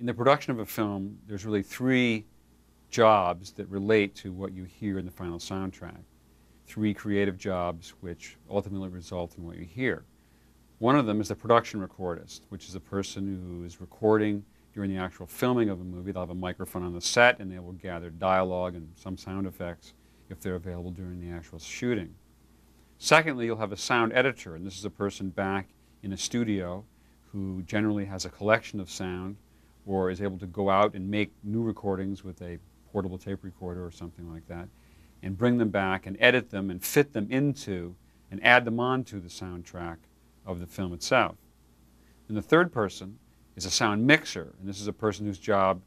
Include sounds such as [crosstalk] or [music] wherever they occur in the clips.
in the production of a film, there's really three jobs that relate to what you hear in the final soundtrack. Three creative jobs which ultimately result in what you hear. One of them is the production recordist, which is a person who is recording during the actual filming of a movie. They'll have a microphone on the set and they will gather dialogue and some sound effects if they're available during the actual shooting. Secondly, you'll have a sound editor, and this is a person back in a studio who generally has a collection of sound or is able to go out and make new recordings with a portable tape recorder or something like that and bring them back and edit them and fit them into and add them onto the soundtrack of the film itself. And the third person is a sound mixer, and this is a person whose job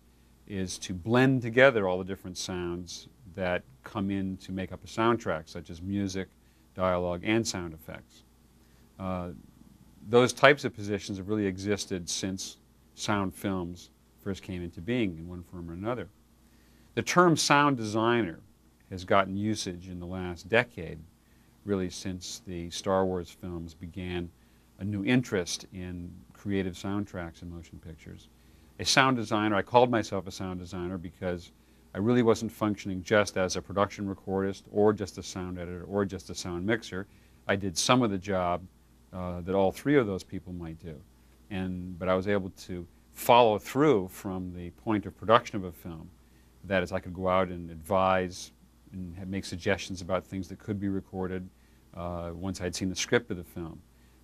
is to blend together all the different sounds that come in to make up a soundtrack, such as music, dialogue, and sound effects. Uh, those types of positions have really existed since sound films first came into being in one form or another. The term sound designer has gotten usage in the last decade, really since the Star Wars films began a new interest in creative soundtracks in motion pictures. A sound designer, I called myself a sound designer because I really wasn't functioning just as a production recordist or just a sound editor or just a sound mixer. I did some of the job uh, that all three of those people might do. And, but I was able to follow through from the point of production of a film. That is, I could go out and advise and make suggestions about things that could be recorded uh, once I'd seen the script of the film.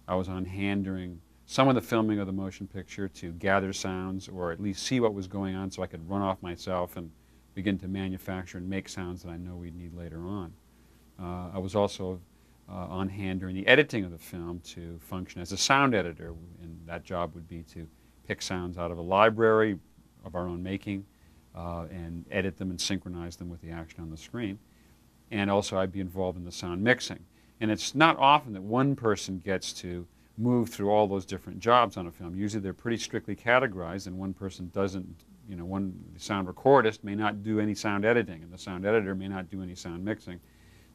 I was on hand during some of the filming of the motion picture to gather sounds or at least see what was going on so I could run off myself and begin to manufacture and make sounds that I know we'd need later on. Uh, I was also uh, on hand during the editing of the film to function as a sound editor, and that job would be to pick sounds out of a library of our own making uh, and edit them and synchronize them with the action on the screen. And also I'd be involved in the sound mixing. And it's not often that one person gets to move through all those different jobs on a film. Usually they're pretty strictly categorized, and one person doesn't, you know, one sound recordist may not do any sound editing, and the sound editor may not do any sound mixing.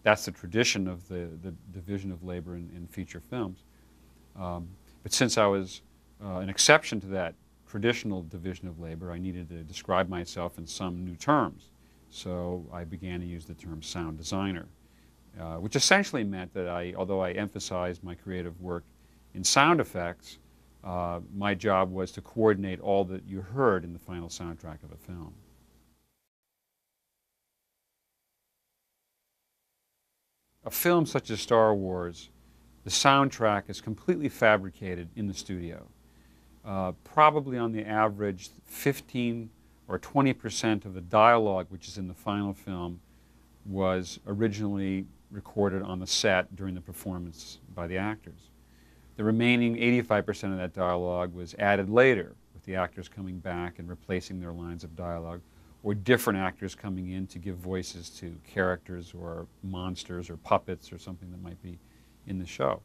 That's the tradition of the, the division of labor in, in feature films. Um, but since I was uh, an exception to that traditional division of labor, I needed to describe myself in some new terms. So I began to use the term sound designer. Uh, which essentially meant that I, although I emphasized my creative work in sound effects, uh, my job was to coordinate all that you heard in the final soundtrack of a film. A film such as Star Wars, the soundtrack is completely fabricated in the studio. Uh, probably on the average, 15 or 20 percent of the dialogue which is in the final film was originally recorded on the set during the performance by the actors. The remaining 85% of that dialogue was added later, with the actors coming back and replacing their lines of dialogue, or different actors coming in to give voices to characters or monsters or puppets or something that might be in the show.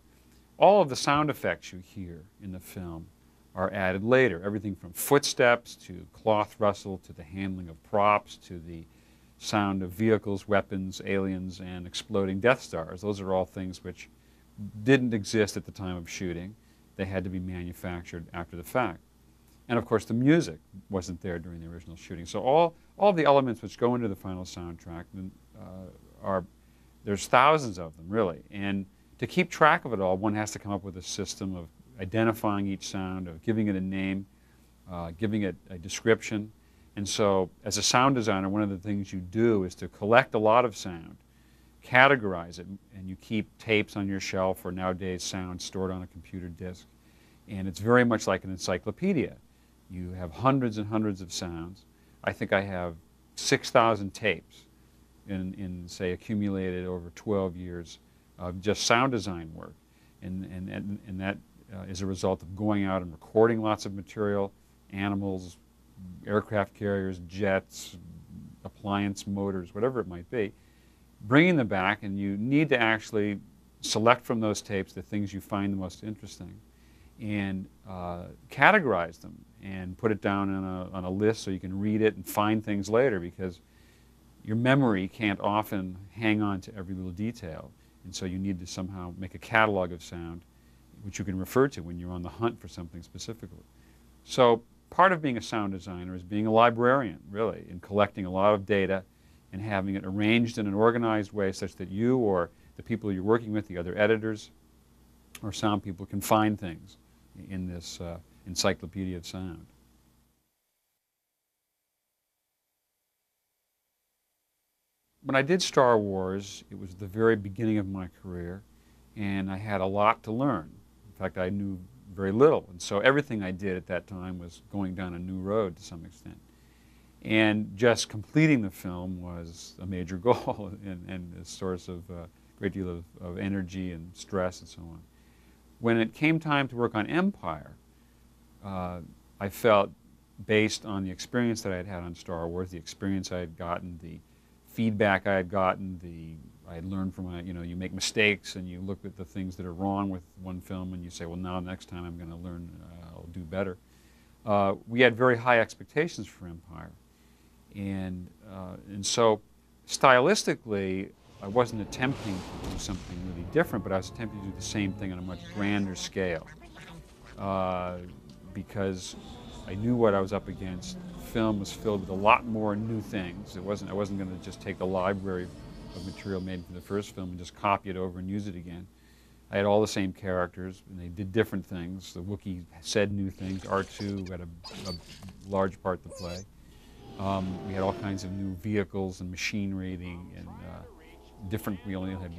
All of the sound effects you hear in the film are added later, everything from footsteps to cloth rustle to the handling of props to the sound of vehicles, weapons, aliens, and exploding Death Stars. Those are all things which didn't exist at the time of shooting. They had to be manufactured after the fact. And of course, the music wasn't there during the original shooting. So all, all the elements which go into the final soundtrack uh, are, there's thousands of them, really. And to keep track of it all, one has to come up with a system of identifying each sound, of giving it a name, uh, giving it a description, and so, as a sound designer, one of the things you do is to collect a lot of sound, categorize it, and you keep tapes on your shelf or nowadays sound stored on a computer disk. And it's very much like an encyclopedia. You have hundreds and hundreds of sounds. I think I have 6,000 tapes in, in, say, accumulated over 12 years of just sound design work. And, and, and, and that uh, is a result of going out and recording lots of material, animals, aircraft carriers, jets, appliance motors, whatever it might be, bringing them back, and you need to actually select from those tapes the things you find the most interesting and uh, categorize them and put it down on a, on a list so you can read it and find things later because your memory can't often hang on to every little detail. And so you need to somehow make a catalog of sound which you can refer to when you're on the hunt for something specifically. So part of being a sound designer is being a librarian, really, and collecting a lot of data and having it arranged in an organized way such that you or the people you're working with, the other editors or sound people, can find things in this uh, encyclopedia of sound. When I did Star Wars, it was the very beginning of my career, and I had a lot to learn. Fact, I knew very little, and so everything I did at that time was going down a new road to some extent. And just completing the film was a major [laughs] goal and, and a source of a uh, great deal of, of energy and stress and so on. When it came time to work on Empire, uh, I felt based on the experience that I had had on Star Wars, the experience I had gotten, the feedback I had gotten, the I had learned from a, you know, you make mistakes and you look at the things that are wrong with one film and you say, well, now next time I'm going to learn, uh, I'll do better. Uh, we had very high expectations for Empire. And, uh, and so stylistically, I wasn't attempting to do something really different, but I was attempting to do the same thing on a much grander scale. Uh, because I knew what I was up against. The film was filled with a lot more new things. It wasn't, I wasn't going to just take the library of material made from the first film and just copy it over and use it again. I had all the same characters, and they did different things. The Wookiee said new things. R2 had a, a large part to play. Um, we had all kinds of new vehicles and machinery, the, and uh, different. We only had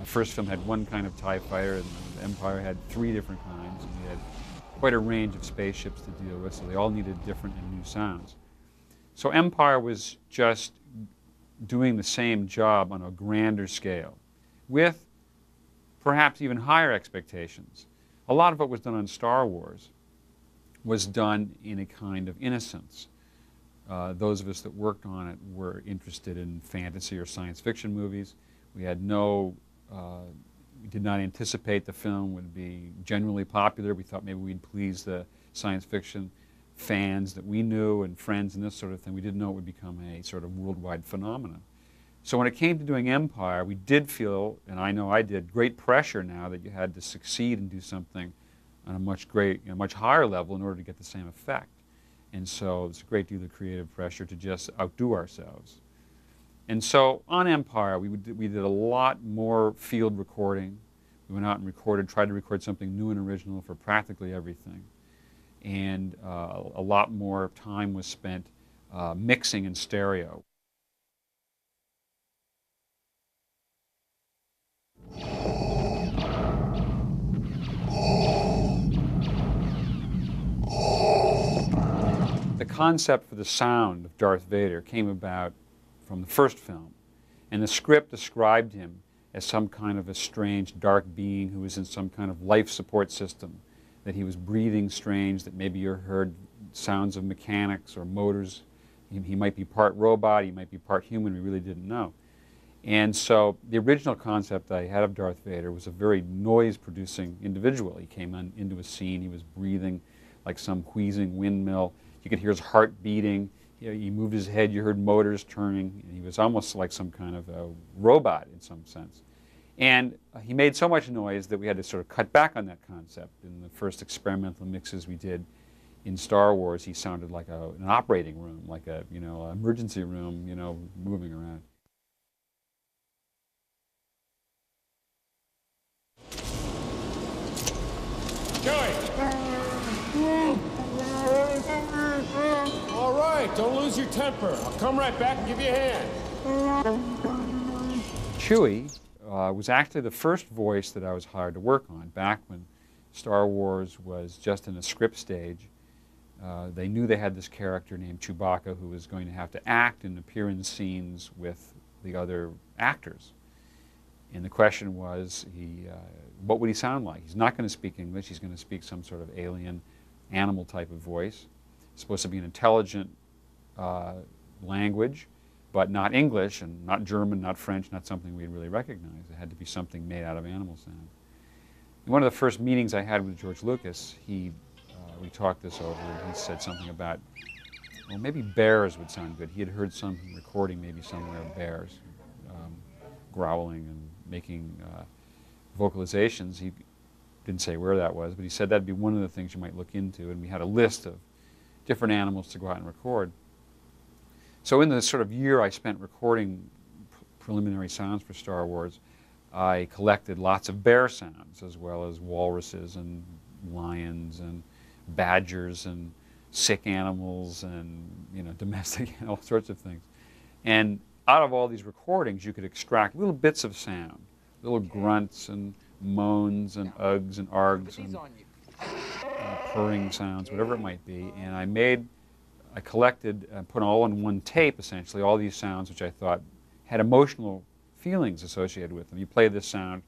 the first film had one kind of Tie fighter, and the Empire had three different kinds. And we had quite a range of spaceships to deal with, so they all needed different and new sounds. So Empire was just doing the same job on a grander scale, with perhaps even higher expectations. A lot of what was done on Star Wars was done in a kind of innocence. Uh, those of us that worked on it were interested in fantasy or science fiction movies. We had no uh, we did not anticipate the film would be generally popular. We thought maybe we'd please the science fiction fans that we knew and friends and this sort of thing. We didn't know it would become a sort of worldwide phenomenon. So when it came to doing Empire, we did feel, and I know I did, great pressure now that you had to succeed and do something on a much great, you know, much higher level in order to get the same effect. And so it's a great deal of creative pressure to just outdo ourselves. And so on Empire, we, would, we did a lot more field recording. We went out and recorded, tried to record something new and original for practically everything. And uh, a lot more time was spent uh, mixing in stereo. The concept for the sound of Darth Vader came about from the first film. And the script described him as some kind of a strange dark being who was in some kind of life support system, that he was breathing strange, that maybe you heard sounds of mechanics or motors. He, he might be part robot, he might be part human, we really didn't know. And so the original concept I had of Darth Vader was a very noise-producing individual. He came on, into a scene, he was breathing like some wheezing windmill. You could hear his heart beating you know, he moved his head, you heard motors turning, he was almost like some kind of a robot in some sense. And he made so much noise that we had to sort of cut back on that concept. In the first experimental mixes we did in Star Wars, he sounded like a, an operating room, like a you know emergency room, you know, moving around. All right, don't lose your temper. I'll come right back and give you a hand. Chewie uh, was actually the first voice that I was hired to work on back when Star Wars was just in a script stage. Uh, they knew they had this character named Chewbacca who was going to have to act and appear in scenes with the other actors. And the question was, he, uh, what would he sound like? He's not going to speak English. He's going to speak some sort of alien, animal type of voice. It's supposed to be an intelligent uh, language, but not English and not German, not French, not something we'd really recognize. It had to be something made out of animal sound. In one of the first meetings I had with George Lucas, he, uh, we talked this over, and he said something about, well, maybe bears would sound good. He had heard some recording maybe somewhere of bears um, growling and making uh, vocalizations. He didn't say where that was, but he said that'd be one of the things you might look into, and we had a list of different animals to go out and record. So in the sort of year I spent recording preliminary sounds for Star Wars, I collected lots of bear sounds as well as walruses and lions and badgers and sick animals and you know [laughs] domestic all sorts of things. And out of all these recordings, you could extract little bits of sound, little grunts and moans and ugs and args and uh, purring sounds, whatever it might be. And I made, I collected and put all on one tape essentially all these sounds which I thought had emotional feelings associated with them. You play this sound,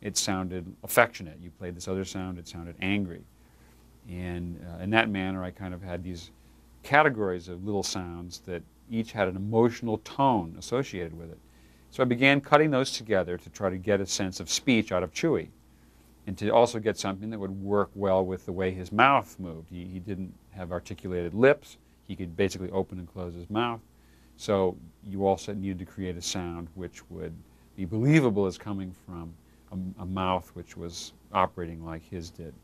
it sounded affectionate. You played this other sound, it sounded angry. And uh, in that manner, I kind of had these categories of little sounds that each had an emotional tone associated with it. So I began cutting those together to try to get a sense of speech out of Chewie and to also get something that would work well with the way his mouth moved. He, he didn't have articulated lips. He could basically open and close his mouth. So you also needed to create a sound which would be believable as coming from a, a mouth which was operating like his did.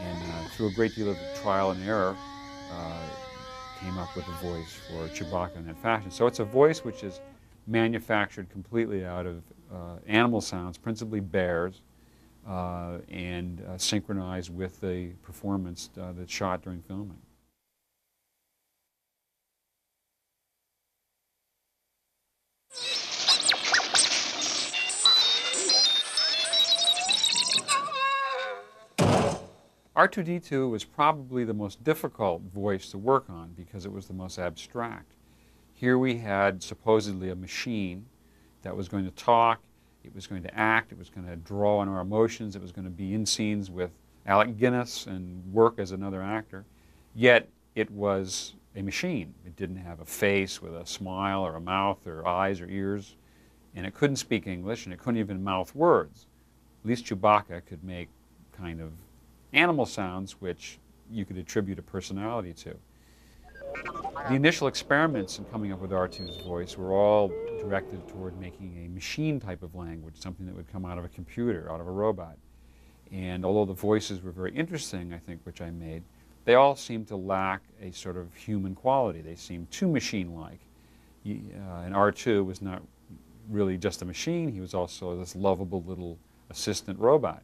And uh, through a great deal of trial and error, uh, came up with a voice for Chewbacca in that fashion. So it's a voice which is manufactured completely out of uh, animal sounds, principally bears, uh, and uh, synchronized with the performance uh, that's shot during filming. R2D2 was probably the most difficult voice to work on because it was the most abstract. Here we had supposedly a machine that was going to talk, it was going to act, it was going to draw on our emotions, it was going to be in scenes with Alec Guinness and work as another actor. Yet it was a machine. It didn't have a face with a smile or a mouth or eyes or ears, and it couldn't speak English and it couldn't even mouth words. At least Chewbacca could make kind of animal sounds which you could attribute a personality to. The initial experiments in coming up with R2's voice were all directed toward making a machine type of language, something that would come out of a computer, out of a robot. And although the voices were very interesting, I think, which I made, they all seemed to lack a sort of human quality. They seemed too machine-like. Uh, and R2 was not really just a machine, he was also this lovable little assistant robot.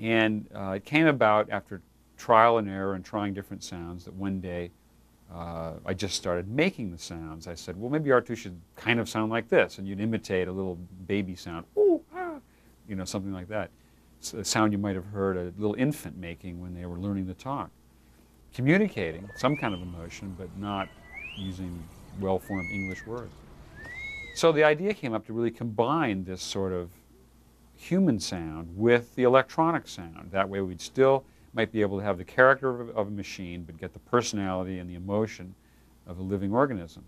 And uh, it came about after trial and error and trying different sounds that one day uh, I just started making the sounds. I said, well, maybe R2 should kind of sound like this. And you'd imitate a little baby sound, ooh, ah, you know, something like that. It's a sound you might have heard a little infant making when they were learning to talk. Communicating some kind of emotion, but not using well-formed English words. So the idea came up to really combine this sort of human sound with the electronic sound. That way we'd still might be able to have the character of, of a machine, but get the personality and the emotion of a living organism.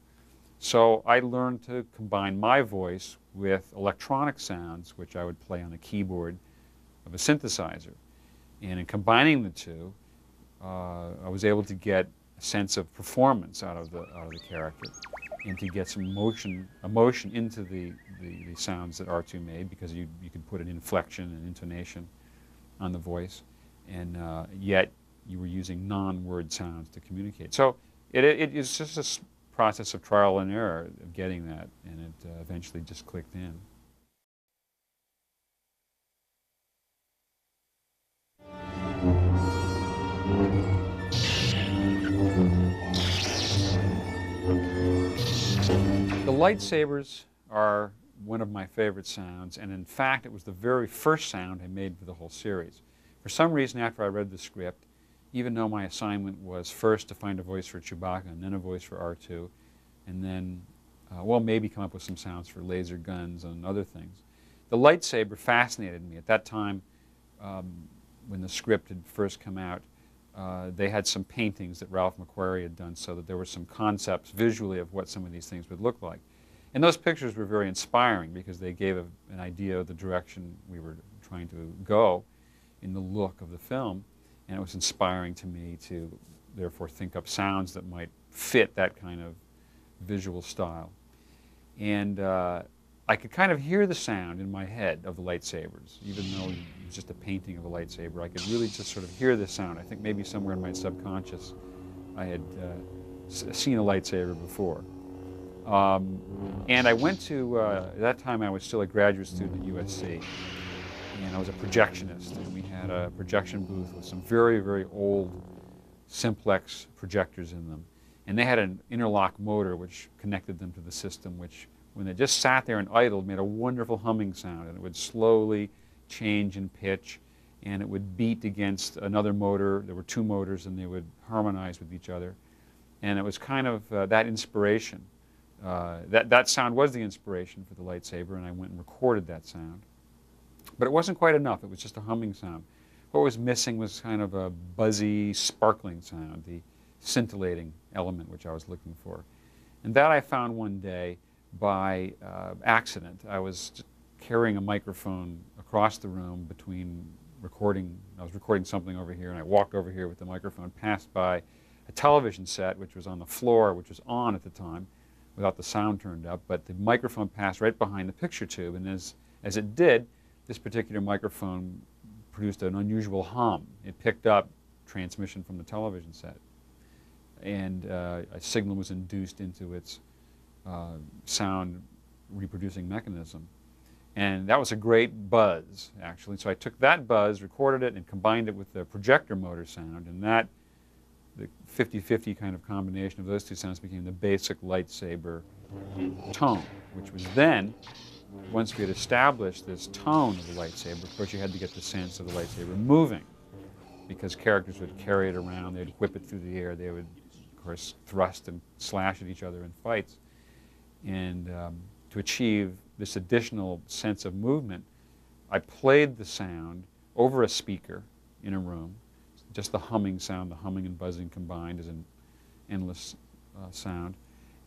So I learned to combine my voice with electronic sounds, which I would play on the keyboard of a synthesizer. And in combining the two, uh, I was able to get a sense of performance out of the, out of the character and to get some emotion, emotion into the, the, the sounds that R2 made because you, you could put an inflection and intonation on the voice and uh, yet you were using non-word sounds to communicate. So it, it is just a process of trial and error of getting that, and it uh, eventually just clicked in. Lightsabers are one of my favorite sounds, and in fact, it was the very first sound I made for the whole series. For some reason, after I read the script, even though my assignment was first to find a voice for Chewbacca and then a voice for R2, and then, uh, well, maybe come up with some sounds for laser guns and other things. The lightsaber fascinated me. At that time, um, when the script had first come out, uh, they had some paintings that Ralph McQuarrie had done so that there were some concepts visually of what some of these things would look like. And those pictures were very inspiring because they gave a, an idea of the direction we were trying to go in the look of the film. And it was inspiring to me to therefore think up sounds that might fit that kind of visual style. And uh, I could kind of hear the sound in my head of the lightsabers, even though it was just a painting of a lightsaber. I could really just sort of hear the sound. I think maybe somewhere in my subconscious I had uh, seen a lightsaber before. Um, and I went to, uh, at that time I was still a graduate student at USC, and I was a projectionist, and we had a projection booth with some very, very old simplex projectors in them. And they had an interlock motor which connected them to the system, which when they just sat there and idled made a wonderful humming sound, and it would slowly change in pitch, and it would beat against another motor. There were two motors, and they would harmonize with each other. And it was kind of uh, that inspiration uh, that, that sound was the inspiration for the lightsaber, and I went and recorded that sound. But it wasn't quite enough. It was just a humming sound. What was missing was kind of a buzzy, sparkling sound, the scintillating element which I was looking for. And that I found one day by uh, accident. I was carrying a microphone across the room between recording, I was recording something over here, and I walked over here with the microphone, passed by a television set which was on the floor, which was on at the time, without the sound turned up, but the microphone passed right behind the picture tube, and as, as it did, this particular microphone produced an unusual hum. It picked up transmission from the television set, and uh, a signal was induced into its uh, sound reproducing mechanism. And that was a great buzz, actually. So I took that buzz, recorded it, and combined it with the projector motor sound, and that the 50-50 kind of combination of those two sounds became the basic lightsaber tone, which was then, once we had established this tone of the lightsaber, of course you had to get the sense of the lightsaber moving, because characters would carry it around, they'd whip it through the air, they would, of course, thrust and slash at each other in fights. And um, to achieve this additional sense of movement, I played the sound over a speaker in a room just the humming sound, the humming and buzzing combined is an endless uh, sound.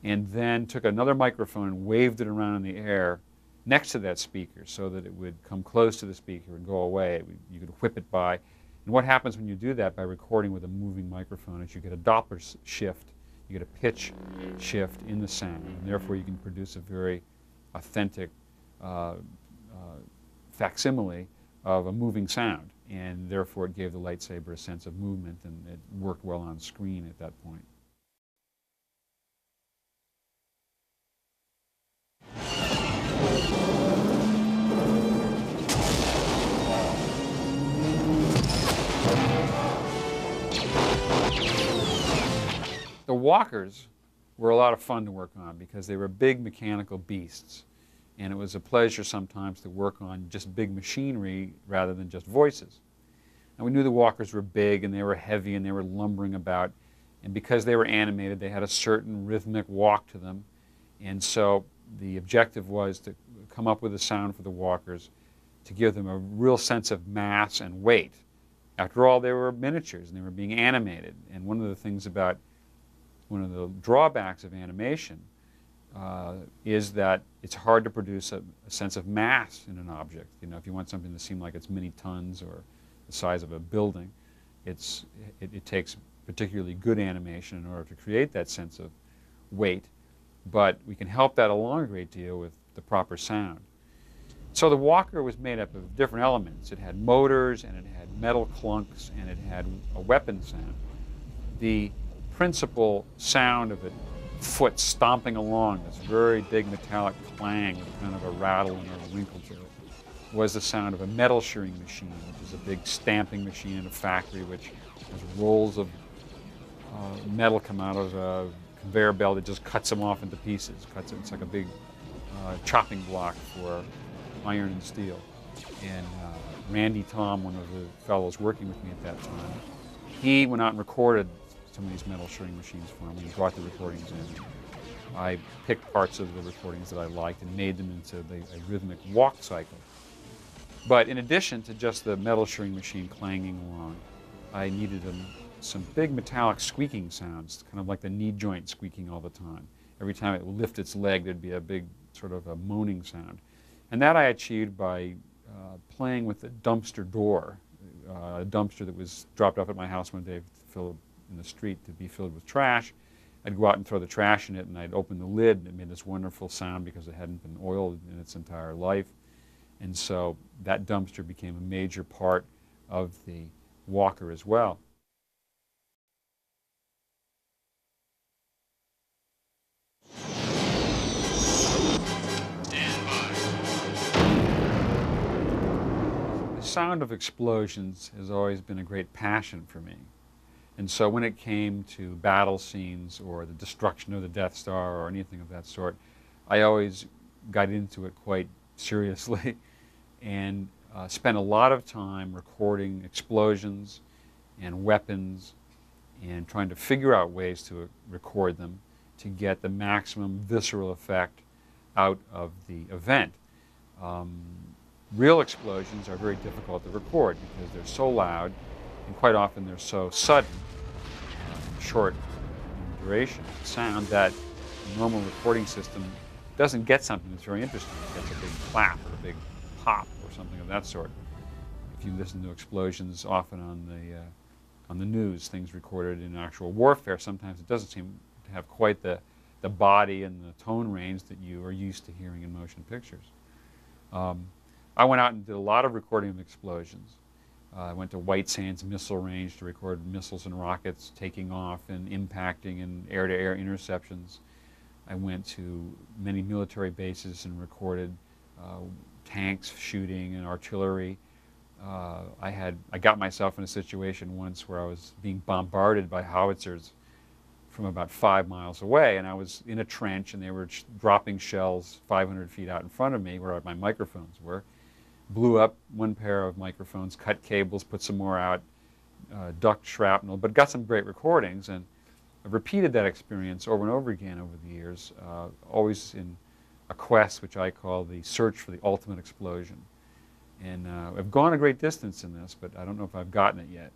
And then took another microphone and waved it around in the air next to that speaker so that it would come close to the speaker and go away. You could whip it by. And what happens when you do that by recording with a moving microphone is you get a Doppler shift, you get a pitch shift in the sound, and therefore you can produce a very authentic uh, uh, facsimile of a moving sound and therefore it gave the lightsaber a sense of movement and it worked well on screen at that point. The walkers were a lot of fun to work on because they were big mechanical beasts and it was a pleasure sometimes to work on just big machinery rather than just voices. And we knew the walkers were big and they were heavy and they were lumbering about. And because they were animated, they had a certain rhythmic walk to them. And so the objective was to come up with a sound for the walkers to give them a real sense of mass and weight. After all, they were miniatures and they were being animated. And one of the things about one of the drawbacks of animation uh, is that it's hard to produce a, a, sense of mass in an object. You know, if you want something to seem like it's many tons or the size of a building, it's, it, it takes particularly good animation in order to create that sense of weight. But we can help that along a great deal with the proper sound. So the walker was made up of different elements. It had motors, and it had metal clunks, and it had a weapon sound. The principal sound of it foot stomping along, this very big metallic clang kind of a rattle and a wrinkle to it, was the sound of a metal shearing machine, which is a big stamping machine in a factory which has rolls of uh, metal come out of a conveyor belt that just cuts them off into pieces. Cuts it, it's like a big uh, chopping block for iron and steel. And uh, Randy Thom, one of the fellows working with me at that time, he went out and recorded some of these metal shearing machines for me and brought the recordings in. I picked parts of the recordings that I liked and made them into the, a rhythmic walk cycle. But in addition to just the metal shearing machine clanging along, I needed a, some big metallic squeaking sounds, kind of like the knee joint squeaking all the time. Every time it would lift its leg, there'd be a big sort of a moaning sound. And that I achieved by uh, playing with the dumpster door, uh, a dumpster that was dropped off at my house one day to fill in the street to be filled with trash. I'd go out and throw the trash in it, and I'd open the lid, and it made this wonderful sound because it hadn't been oiled in its entire life. And so that dumpster became a major part of the walker as well. The sound of explosions has always been a great passion for me. And so when it came to battle scenes or the destruction of the Death Star or anything of that sort, I always got into it quite [laughs] seriously and uh, spent a lot of time recording explosions and weapons and trying to figure out ways to record them to get the maximum visceral effect out of the event. Um, real explosions are very difficult to record because they're so loud and quite often they're so sudden, uh, short in duration sound that a normal recording system doesn't get something that's very interesting. It gets a big clap or a big pop or something of that sort. If you listen to explosions often on the, uh, on the news, things recorded in actual warfare, sometimes it doesn't seem to have quite the, the body and the tone range that you are used to hearing in motion pictures. Um, I went out and did a lot of recording of explosions. Uh, I went to White Sands Missile Range to record missiles and rockets taking off and impacting and air-to-air interceptions. I went to many military bases and recorded uh, tanks shooting and artillery. Uh, I had I got myself in a situation once where I was being bombarded by howitzers from about five miles away, and I was in a trench, and they were dropping shells 500 feet out in front of me, where my microphones were. Blew up one pair of microphones, cut cables, put some more out, uh, ducked shrapnel, but got some great recordings, and I've repeated that experience over and over again over the years, uh, always in a quest which I call the search for the ultimate explosion. And uh, I've gone a great distance in this, but I don't know if I've gotten it yet.